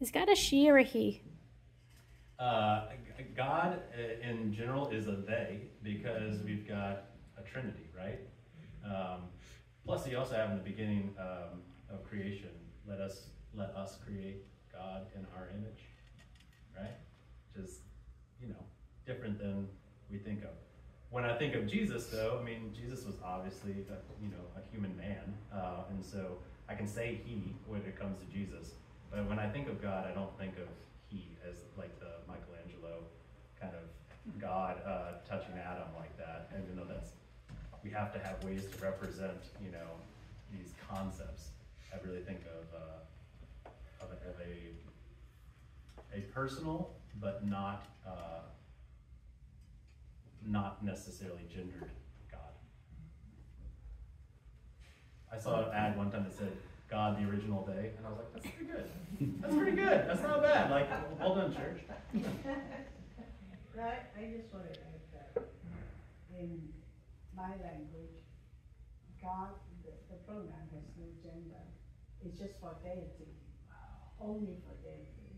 Is God a she or a he? Uh, God uh, in general is a they because we've got a Trinity, right? Um, plus, you also have in the beginning um, of creation, let us let us create God in our image, right? Which is, you know, different than we think of. When I think of Jesus, though, I mean, Jesus was obviously, a, you know, a human man, uh, and so I can say he when it comes to Jesus. But when I think of God, I don't think of he as like the Michelangelo kind of God uh, touching Adam like that. Even though that's we have to have ways to represent you know these concepts. I really think of uh, of, a, of a a personal but not uh, not necessarily gendered God. I saw an ad one time that said God the original day, and I was like, that's pretty good. That's pretty good. That's not bad. Like, well done, church. Right, I just want to add that in my language, God, the, the pronoun has no gender. It's just for deity, only for deity.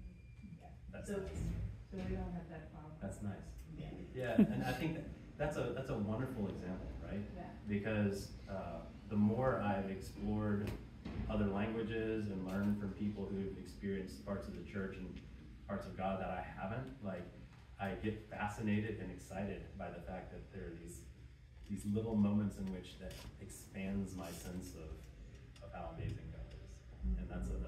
Yeah. That's So, nice. so we don't have that problem. That's nice. Yeah. Yeah, and I think that that's a that's a wonderful example, right? Yeah. Because uh, the more I've explored other languages and learn from people who've experienced parts of the church and parts of God that I haven't, like I get fascinated and excited by the fact that there are these these little moments in which that expands my sense of, of how amazing God is, and that's a that's a very